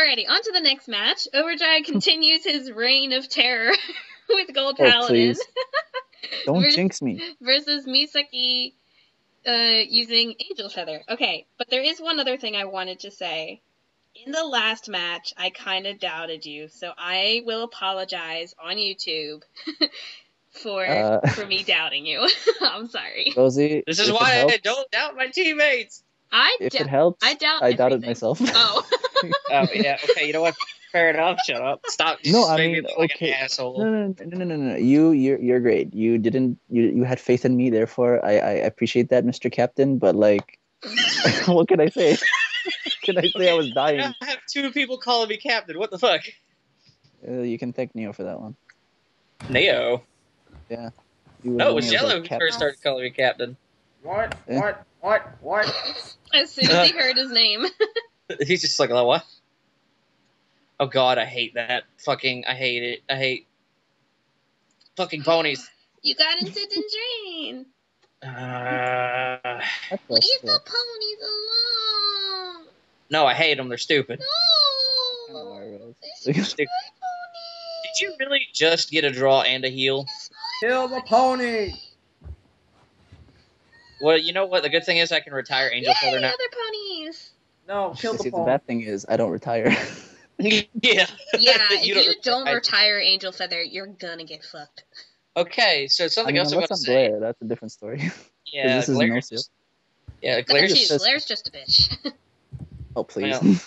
Alrighty, on to the next match. Overdrive continues his reign of terror with Gold Oh, Paladin please. Don't Vers- jinx me. versus Misaki uh, using Angel Feather. Okay, but there is one other thing I wanted to say. In the last match, I kind of doubted you, so I will apologize on YouTube for Uh. for me doubting you. I'm sorry. Rosie, This is if it why I helps- don't doubt my teammates. I If dou- it helps, I doubt. I doubted everything. myself. Oh, Oh yeah, okay. You know what? Fair enough. Shut up. Stop. No, I mean, me like okay. an asshole. No, no, no, no, no, no, no. You, you're, you're great. You didn't, you, you had faith in me. Therefore, I, I appreciate that, Mr. Captain. But like, what can I say? can I say I was dying? I have two people calling me captain. What the fuck? Uh, you can thank Neo for that one. Neo. You No, it was the one Jello that who first started calling me captain. What? Eh. What? What? What? as soon as he heard his name. He's just like, oh, what? Oh god, I hate that. Fucking, I hate it. I hate fucking ponies. You got into the drain. Uh, Leave us, the ponies alone. no, I hate them. They're stupid. No. Alright, They're Rose. stupid Did you really just get a draw and a heal? Kill the pony! Well, you know what? The good thing is I can retire Angel Yay, Feather now. other ponies. No, kill See, the the bad thing is I don't retire. yeah. Yeah, if you don't don't, retire. retire Angel Feather, you're gonna get fucked. Okay, so I something mean, else I'm unless gonna say. Blair, that's a different story. Yeah, this is Blair- no seal. Yeah, Look Blair's at just- Blair's just a bitch. Oh please. Well.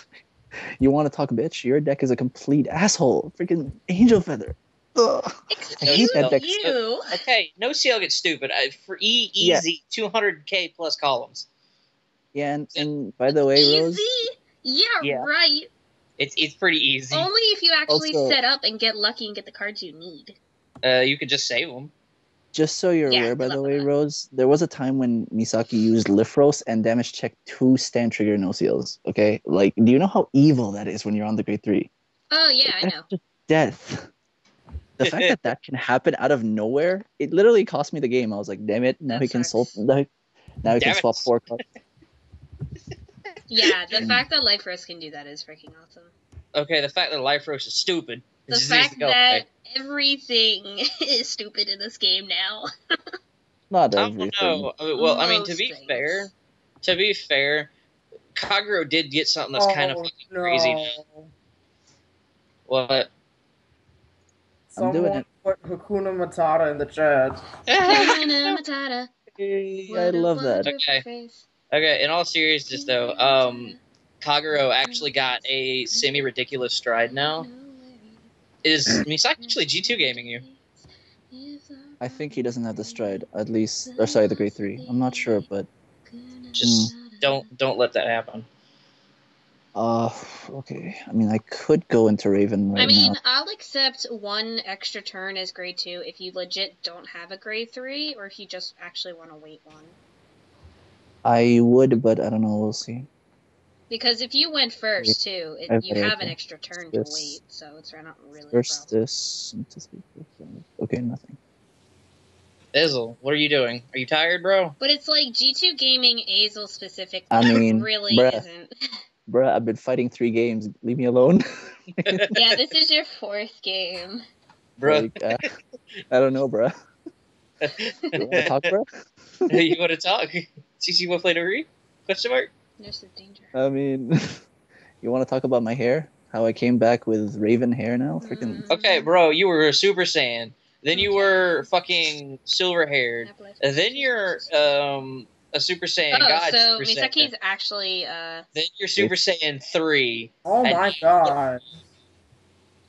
you want to talk bitch? Your deck is a complete asshole. Freaking angel feather. Ugh. I hate that deck. you. Okay, no CL gets stupid. I, for E Yeah. easy, 200k plus columns. Yeah, and, and by the way, Rose, Easy. Yeah, Yeah. right. It's it's pretty easy. Only if you actually Also- set up and get lucky and get the cards you need. Uh, you could just save them. just so you're Yeah, aware, by the way, that. Rose, there was a time when Misaki used Lifros and damage check two stand trigger Nociels. Okay, like, do you know how evil that is when you're on the grade three? Oh yeah, I know. death. The fact that that can happen out of nowhere, it literally cost me the game. I was like, damn it! Now That he can swap. Now, now he can swap four cards. Yeah, the fact that Life Risk can do that is freaking awesome. Okay, the fact that Life Roast is stupid. The It fact go that away. everything is stupid in this game now. Not I everything. don't know. I mean, well, I mean, to be things. fair, to be fair, Kagero did get something that's kind of Oh, fucking no. crazy. What? I'm Someone doing it. put Hakuna Matata in the chat. Hakuna Matata. Hey, What love that. wonderful Okay. Phrase. Okay, in all seriousness though, um, Kagero actually got a semi ridiculous stride now. Is Misaki actually G2 gaming you? I think he doesn't have the stride, at least, or sorry, the grade three. I'm not sure, but Just don't don't let that happen. uh, okay. I mean, I could go into Raven right I mean, now. I'll accept one extra turn as grade two if you legit don't have a grade three, or if you just actually want to wait one. I would, but I don't know. We'll see. Because if you went first too, it, I've you got have an extra turn to wait, so it's not really First, this. Okay, nothing. Izzle, what are you doing? Are you tired, bro? But it's like G2 Gaming Azel specific I mean, really bruh. isn't. Bruh, I've been fighting three games. Leave me alone. yeah, this is your fourth game. Bro, Like, uh, I don't know, bruh. You want to talk, bruh? you want to talk? CC will play to read? Question mark? There's some danger. I mean, you want to talk about my hair? How I came back with raven hair now? Freaking. Mm. Okay, bro, you were a Super Saiyan. Then you were fucking silver haired. Apple Life. And then you're um a Super Saiyan Oh, God so Super Misaki's Saiyan. actually uh Then you're Super Saiyan 3. Oh And- my god.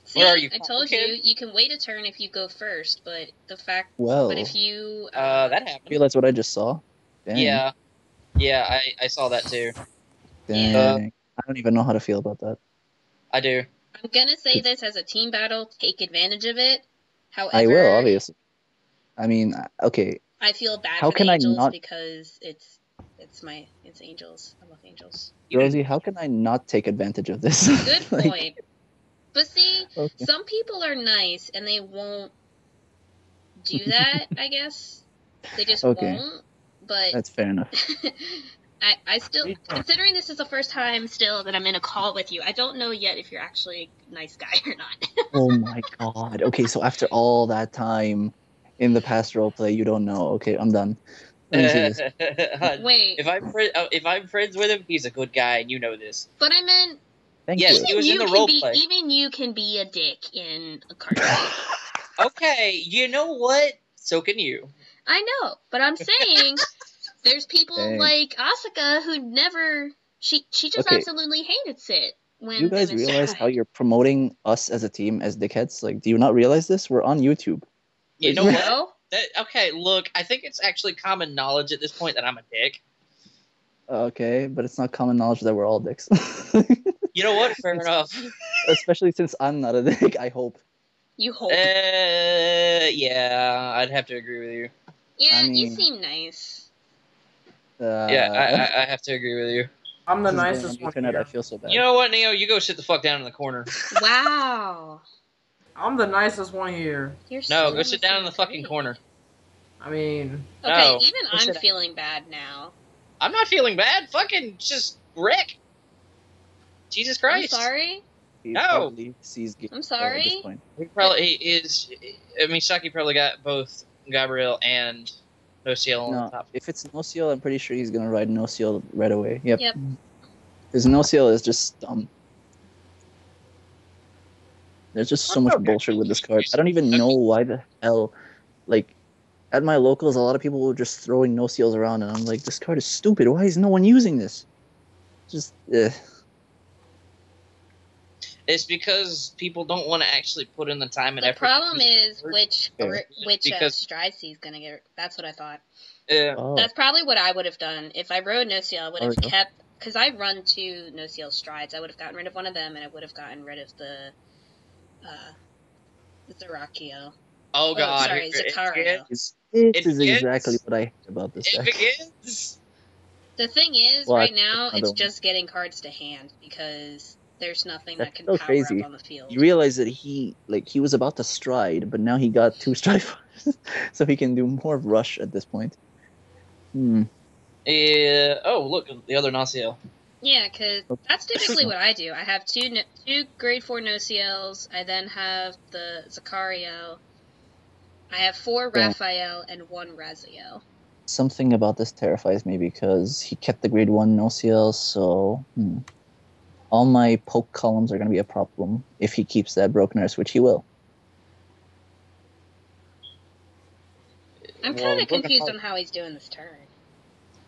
see, Where are you, I told you you can wait a turn if you go first, but the fact Well, but if you uh, Uh, that I happened. realize what I just saw. Dang. Yeah. Yeah, I, I saw that too. Dang. Uh, I don't even know how to feel about that. I do. I'm gonna say this as a team battle, take advantage of it. However, I will, obviously. I mean, okay. I feel bad How for can the I angels not- because it's it's my it's angels. I love angels. Rosie, how can I not take advantage of this? Good Like, point. But see, okay. some people are nice and they won't do that, I guess. They just Okay. won't. But That's fair enough. I, I still, considering this is the first time still that I'm in a call with you, I don't know yet if you're actually a nice guy or not. Oh my god. Okay, so after all that time in the past roleplay, you don't know. Okay, I'm done. Let me see this. Wait, if I'm fri- uh, if I'm friends with him, he's a good guy, and you know this. but I meant Thank Yes, you. he was you in the can role be, play. even you can be a dick in a cartoon. Okay, you know what? So can you. I know, but I'm saying there's people Dang. like Asuka who never she she just Okay. absolutely hated Sit when You guys realize Sit how you're promoting us as a team as dickheads? Like, do you not realize this? We're on YouTube. You know what? That, okay, look, I think it's actually common knowledge at this point that I'm a dick. Okay, but it's not common knowledge that we're all dicks. You know what? Fair enough. Especially since I'm not a dick, I hope. You hope. Uh, yeah, I'd have to agree with you. Yeah, I you seem nice. Uh, Yeah, I, I, I have to agree with you. I'm the this nicest on one internet, I here. feel so bad. You know what, Neo? You go sit the fuck down in the corner. Wow. I'm the nicest one here. You're No, so go sit down in the fucking corner. I mean, Okay, No, even go I'm down. feeling bad now. I'm not feeling bad. Fucking just Rick. Jesus Christ. I'm sorry. He No. sees I'm At this sorry. point. He probably he is. I mean, Saki probably got both Gabriel and Nociel on No, top. if it's Nociel, I'm pretty sure he's gonna ride Nociel right away. Yep. Yep. Because Nociel is just dumb. There's just so much bullshit with this card. I don't even know why the hell, like, at my locals, a lot of people were just throwing Nociels around, and I'm like, this card is stupid. Why is no one using this? Just, eh. It's because people don't want to actually put in the time and The effort. The problem is the word. which Okay. gr- which uh, Because- strides he's gonna get. That's what I thought. Yeah. Oh. That's probably what I would have done if I rode Nociel. I would have we go. kept because I run two Nociel strides. I would have gotten rid of one of them, and I would have gotten rid of the uh, the Zarakio. Oh God. sorry, It- it- Zakario. This It is exactly what I hate about this It deck. begins. The thing is, Well, I- right now I it's just getting cards to hand because there's nothing that can so power crazy. up on the field. You realize that he, like, he was about to stride, but now he got two stride so he can do more rush at this point. Hmm. Yeah. Oh, look, the other Nociel. Yeah, because Oh. that's typically what I do. I have two no- two grade four Nociels I then have the Zacario. I have four Yeah. Raphael and one Raziel. something about this terrifies me because he kept the grade one Nociel, so hmm. All my poke columns are going to be a problem if he keeps that broken earth, which he will. I'm kind of Broken confused Heart- on how he's doing this turn.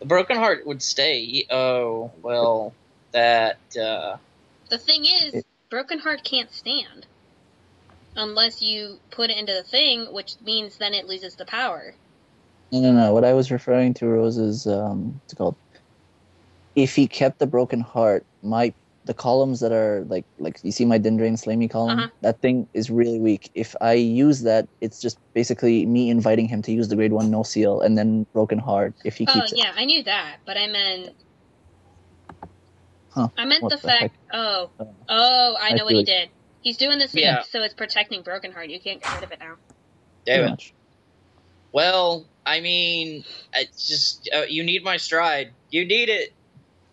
The Broken Heart would stay. Oh well, that. uh The thing is, It- Broken Heart can't stand unless you put it into the thing, which means then it loses the power. No, no, no. What I was referring to, Rose, is um, what's it called? If he kept the broken heart, my the columns that are like like you see my Dindrain Slay Me column, Uh-huh. that thing is really weak. If I use that, it's just basically me inviting him to use the grade one no seal and then broken heart if he Oh keeps it. yeah, I knew that, but I meant. Huh, I meant the the fact. heck? Oh, Oh. oh, I I know what he what- did. He's doing this thing, Yeah. so it's protecting Broken Heart. You can't get rid of it now. Damn it. Well, I mean, it's just uh, you need my stride. You need it.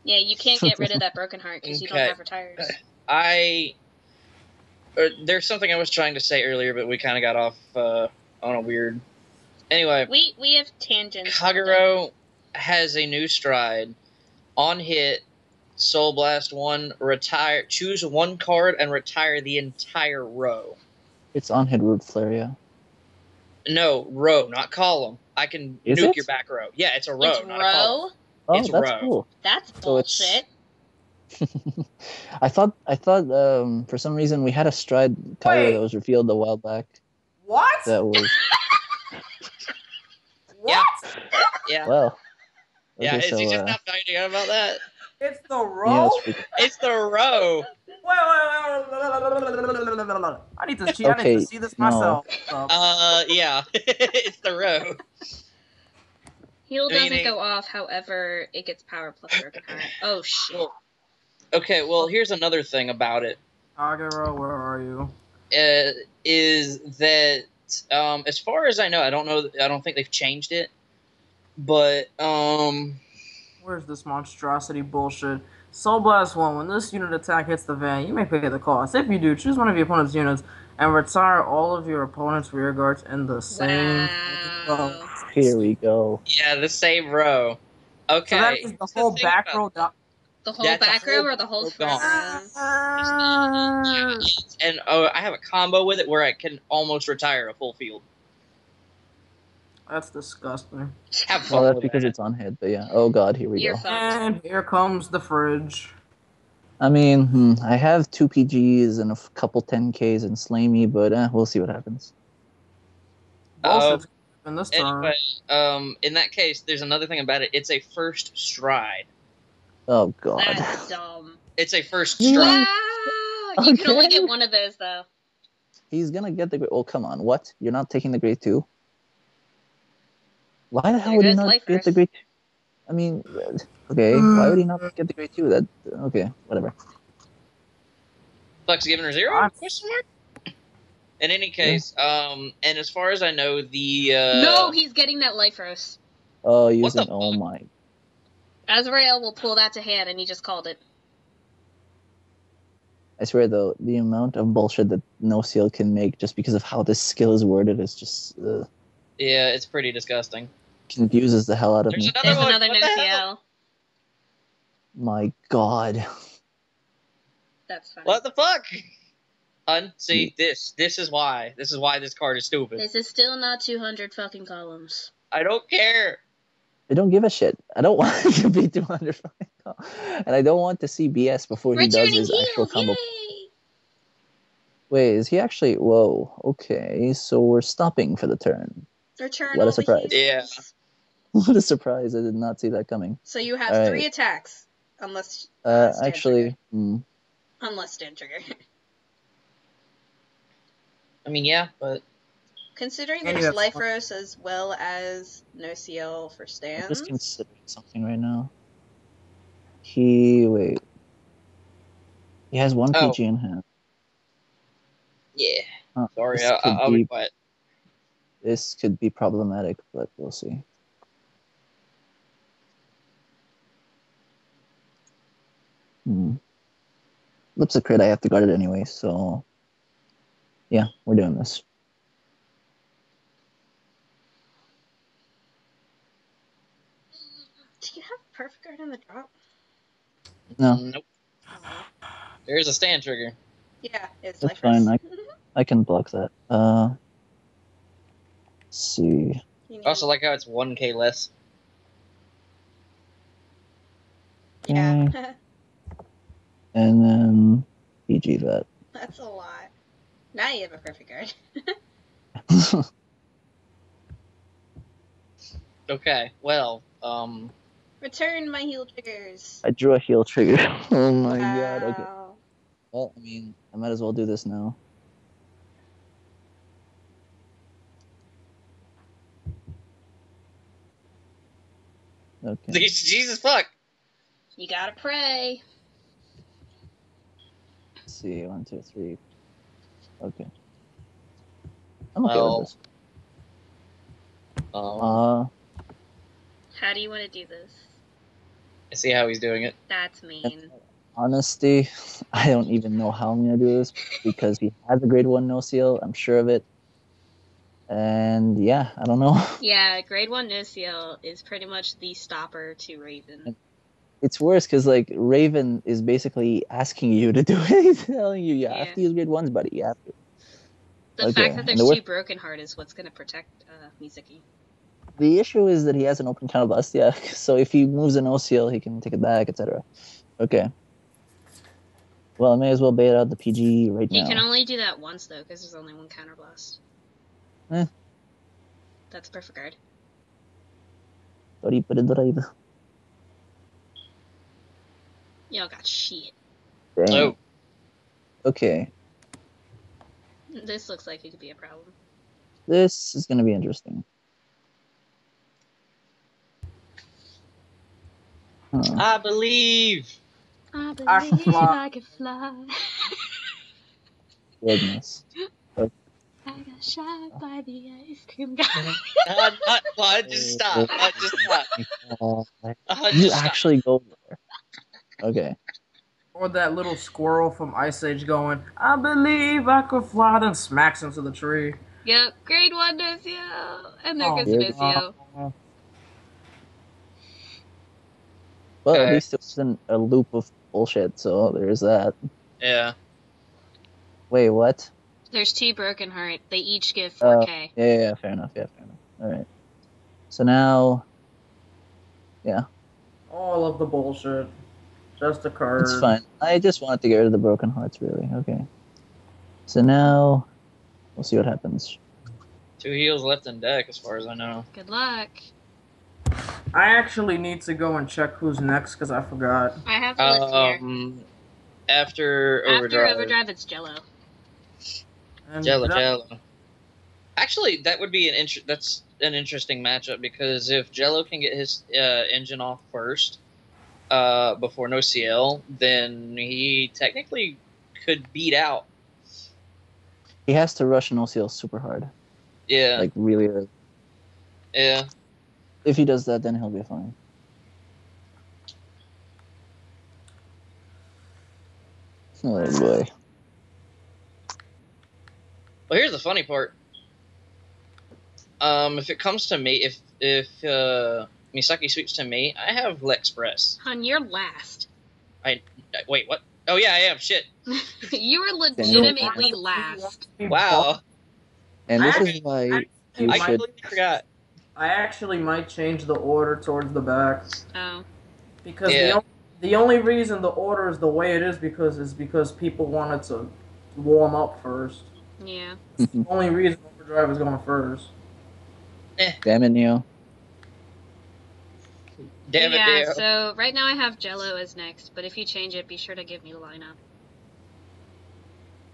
Yeah, you can't get rid of that Broken Heart because you don't Okay. have retires. I. Uh, there's something I was trying to say earlier, but we kind of got off uh, on a weird. Anyway, We we have tangents. Kagero has a new stride. On hit, Soul Blast one, retire. Choose one card and retire the entire row. It's on hit root flare, yeah. No, row, not column. I can Is nuke it? your back row. Yeah, it's a row, It's not a column. Row. Oh, It's that's row. cool. That's So it's- bullshit. I thought I thought um, for some reason we had a stride Kyra Wait. that was revealed a while back. What? That was Yeah. What? Yeah, well. yeah. okay, Is he just uh, not finding out about that? It's the yeah, row? it's freaking- It's the row. I need to see. I need to see this no. myself. Uh, Uh, yeah, it's the row. Heal doesn't Meaning- go off, however, it gets power plus Broken Heart. Oh shit. Well, okay, well, here's another thing about it. Agero, where are you? uh, is that um, as far as I know, I don't know. I don't think they've changed it, but um, Where's this monstrosity bullshit? Soul Blast 1. When this unit attack hits the van, you may pay the cost. If you do, choose one of your opponent's units and retire all of your opponent's rear guards in the same. Wow. Here we go. Yeah, the same row. Okay. So that is the whole think back row. Do- The whole That's a back row whole or the whole front gone. row? And oh, I have a combo with it where I can almost retire a full field. That's disgusting. Have fun Well, that's because that. it's on head, but yeah. Oh god, here we You're go. fucked. And here comes the fridge. I mean, hmm, I have two PGs and a couple 10Ks and Slamey, but eh, we'll see what happens. Bullshit's in this turn. Anyway, um, in that case, there's another thing about it. It's a first stride. Oh god. That's dumb. It's a first stride. Wow! You can only get one of those though. He's gonna get the. Grade. Oh come on! What? You're not taking the grade two? Why the hell There would he not life get the first. grade? I mean, uh, okay. Why would he not get the grade two? That okay? Whatever. Flex giving her zero? I'm- Question mark. In any case, um, and as far as I know, the uh, no, he's getting that life roast. Oh, What using. Oh my. Azrael will pull that to hand, and he just called it. I swear though, the amount of bullshit that Nociel can make just because of how this skill is worded is just uh, yeah, it's pretty disgusting. confuses the hell out of There's me. another There's another What the hell? My God. That's funny. What the fuck? Un, see this. This is why. This is why this card is stupid. This is still not 200 fucking columns. I don't care. I don't give a shit. I don't want to be 200 fucking columns. and I don't want to see BS before he does Returning his actual heals, combo. yay! Wait, is he actually? Whoa. Okay, so we're stopping for the turn. Return What a surprise. heals. Yeah. what a surprise! I did not see that coming. So you have Alright. three attacks, unless Uh, Stand actually, hmm, unless stand trigger. I mean, yeah, but Considering And there's have life one- roast as well as Nociel for I'm stands. just considering something right now. He wait. He has one Oh. PG in hand. yeah. Huh, Sorry, this I, I, I'll be be quiet. this could be problematic, but we'll see. Hmm. Lips a crit, I have to guard it anyway, so yeah, we're doing this. Do you have perfect guard in the drop? No, Nope. There's a stand trigger. Yeah, it's That's life fine, roast. I can block that. Uh, let's see. You need- I also like how it's 1k less. yeah, And then PG that. that's a lot. Now you have a perfect guard. Okay, well, um, Return my heal triggers. I drew a heal trigger. oh my god. Okay. Well, I mean, I might as well do this now. Okay. Jesus fuck. You gotta pray. Let's see. One, two, three. Okay. I'm okay Well, with this. Um, Uh, How do you want to do this? I see how he's doing it. That's mean. honesty, I don't even know how I'm gonna do this because he has a grade one Nociel. I'm sure of it. And yeah, I don't know. Yeah, grade one Nociel is pretty much the stopper to Raven. It's worse because like Raven is basically asking you to do it. He's telling you you have to use grade ones, buddy. You have to. The Okay, fact that there's the two broken heart is what's gonna protect uh, Misaki. The issue is that he has an open counterblast, yeah. So if he moves an OCL, he can take it back, etc. Okay. Well, I may as well bait out the PG right He now. can only do that once though, because there's only one counterblast. Eh. That's perfect guard. Sorry, but it right. Y'all got shit. Dang. Oh, Okay. This looks like it could be a problem. This is going to be interesting. Huh. I believe. I I can fly. I can fly. Goodness. I got shot by the ice cream guy. Uh, uh, just stop. Uh, just stop. Uh, Uh, you stop. actually go there. Okay. Or that little squirrel from Ice Age going, I believe I could fly, then smacks into the tree. yep, grade one Nuzio. And there Oh, goes yeah. Nuzio. Oh, Well, Okay. at least it wasn't a loop of bullshit, so there's that. Yeah. Wait, what? There's two Broken Heart. They each give Uh, 4K. Yeah, yeah, yeah, fair enough. Yeah, fair enough. All right. So now yeah. all of the bullshit just occurred. it's fine. I just wanted to get rid of the broken hearts, really. Okay. So now we'll see what happens. Two heals left in deck, as far as I know. Good luck. I actually need to go and check who's next because I forgot. I have the list here. Um, after After overdrive, After Overdrive, it's Jello. And Jello that- Jello. Actually, that would be an inter- That's an interesting matchup because if Jello can get his uh, engine off first, uh, before Nociel, then he technically could beat out. He has to rush an OCL super hard, Yeah, like really early. yeah. If he does that, then he'll be fine. Oh boy. Well, here's the funny part. Um, if it comes to me, if if uh, Misaki sweeps to me, I have Lexpress. Hun, you're last. I Wait, what? Oh yeah, I am. Shit. you were legitimately last. Wow. And this I- is why you I should. completely forgot. I actually might change the order towards the back Oh. because Yeah. the, o- the only reason the order is the way it is because is because people wanted to warm up first. Yeah. The only reason Overdrive is going first. Eh. Damn it, Neo. Damn it, yeah, Dale. so right now I have Jello as next, but if you change it, be sure to give me the lineup.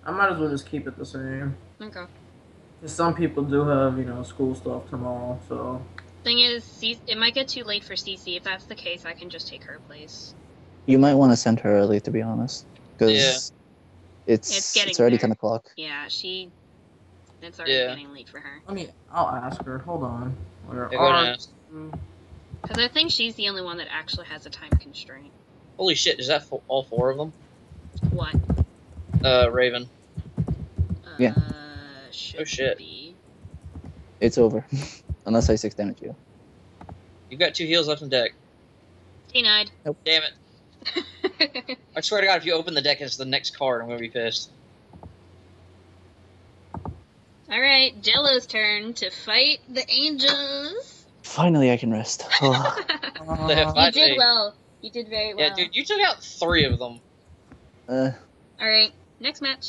I might as well just keep it the same. Okay. 'Cause Some people do have, you know, school stuff tomorrow, so Thing is, it might get too late for CC. If that's the case, I can just take her place. You might want to send her early, to be honest, because Yeah. it's It's it's, already there. ten o'clock. Yeah, she. It's already Yeah. getting late for her. let me. I'll ask her. Hold on. Where Yeah, go ahead and are ask. you? Because I think she's the only one that actually has a time constraint. Holy shit! Is that fo- all four of them? What? Uh, Raven. Yeah. Uh, should Oh, shit. Be. It's over, unless I six damage you. You've got two heals left in deck. Denied. Damn it! I swear to God, if you open the deck as the next card, I'm gonna be pissed. All right, Jello's turn to fight the angels. Finally, I can rest. Oh, Uh, you did well. You did very well. Yeah, dude, you took out three of them. uh, All right, next match.